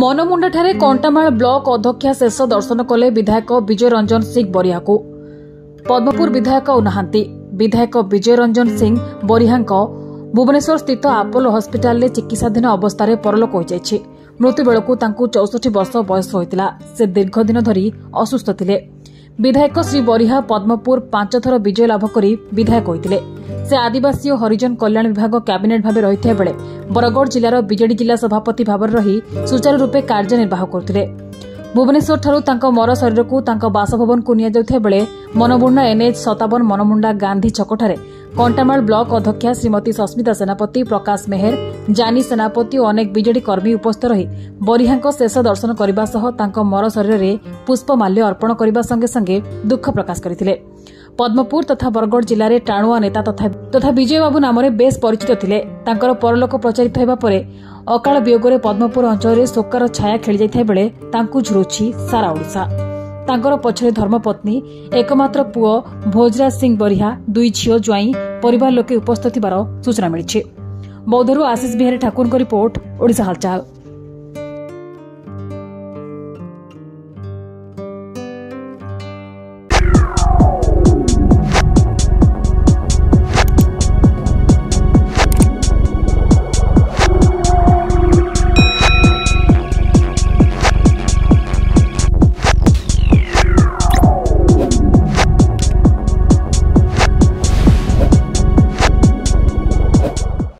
ମନମୁଣ୍ଡାଠାରେ Kantamal block ଅଧ୍ୟକ୍ଷା ଶେଷ ଦର୍ଶନ କଲେ ବିଧାୟକ ବିଜୟ ରଞ୍ଜନ ସିଂ ବରିହାକୁ ପଦ୍ମପୁର ବିଧାୟକ ଆଉ ନାହାନ୍ତି। ବିଧାୟକ ବିଜୟ ରଞ୍ଜନ ସିଂ ବରିହାଙ୍କ ଭୁବନେଶ୍ୱରସ୍ଥିତ ଆପୋଲୋ ହସ୍ପିଟାଲରେ ଚିକିତ୍ସାଧୀନ ଅବସ୍ଥାରେ ପରଲୋକ ହୋଇଯାଇଛି। ମୃତ୍ୟୁବେଳକୁ ତାଙ୍କୁ ଚଉଷଠି ବର୍ଷ ବୟସ ହୋଇଥିଲା। ସେ ଦୀର୍ଘଦିନ ଧରି ଅସୁସ୍ଥ ଥିଲେ। ବିଧାୟକ ଶ୍ରୀ ବରିହା ପଦ୍ମପୁର ପାଞ୍ଚଥର ବିଜୟ ଲାଭ କରି ବିଧାୟକ ହୋଇଥିଲେ। ସେ ଆଦିବାସୀ ଓ ହରିଜନ କଲ୍ୟାଣ ବିଭାଗ କ୍ୟାବିନେଟ୍ ଭାବେ ରହିଥିବା ବେଳେ ବରଗଡ଼ ଜିଲ୍ଲାର ବିଜେଡି ଜିଲ୍ଲା ସଭାପତି ଭାବରେ ରହି ସୁଚାରୁ ରୂପେ କାର୍ଯ୍ୟନିର୍ବାହ କରୁଥିଲେ। ଭୁବନେଶ୍ୱରଠାରୁ ତାଙ୍କ ମର ଶରୀରକୁ ତାଙ୍କ ବାସଭବନକୁ ନିଆଯାଉଥିବା ବେଳେ ମନମୁଣ୍ଡା ଏନ୍ଏଚ୍ ସତାବନ ମନମୁଣ୍ଡା ଗାନ୍ଧି ଛକଠାରେ କଣ୍ଟାମାଳ ବ୍ଲକ ଅଧ୍ୟକ୍ଷା ଶ୍ରୀମତୀ ସସ୍ମିତା ସେନାପତି ପ୍ରକାଶ ମେହେର ଜାନି ସେନାପତି ଓ ଅନେକ ବିଜେଡି କର୍ମୀ ଉପସ୍ଥିତ ରହି ବରିହାଙ୍କ ଶେଷ ଦର୍ଶନ କରିବା ସହ ତାଙ୍କ ମର ଶରୀରରେ ପୁଷ୍ପମାଲ୍ୟ ଅର୍ପଣ କରିବା ସଙ୍ଗେ ସଙ୍ଗେ ଦୁଃଖ ପ୍ରକାଶ କରିଥିଲେ। ପଦ୍ମପୁର ତଥା ବରଗଡ଼ ଜିଲ୍ଲାରେ ଟାଣୁଆ ନେତା ତଥା ବିଜୟବାବୁ ନାମରେ ବେଶ୍ ପରିଚିତ ଥିଲେ। ତାଙ୍କର ପରଲୋକ ପ୍ରଚାରିତ ହେବା ପରେ ଅକାଳ ବିୟୋଗରେ ପଦ୍ମପୁର ଅଞ୍ଚଳରେ ଶୋକର ଛାୟା ଖେଳିଯାଇଥିବା ବେଳେ ତାଙ୍କୁ ଝୁରୁଛି ସାରା ଓଡ଼ିଶା। ତାଙ୍କର ପଛରେ ଧର୍ମପତ୍ନୀ ଏକମାତ୍ର ପୁଅ ଭୋଜରାଜ ସିଂ ବରିହା ଦୁଇ ଝିଅ ଜ୍ୱାଇଁ ପରିବାର ଲୋକେ ଉପସ୍ଥିତ ଥିବାର ସୂଚନା ମିଳିଛି। ବୌଦ୍ଧରୁ ଆଶିଷ ବିହାରୀ ଠାକୁରଙ୍କ ରିପୋର୍ଟ ଓଡ଼ିଶା ହାଲଚାଲ।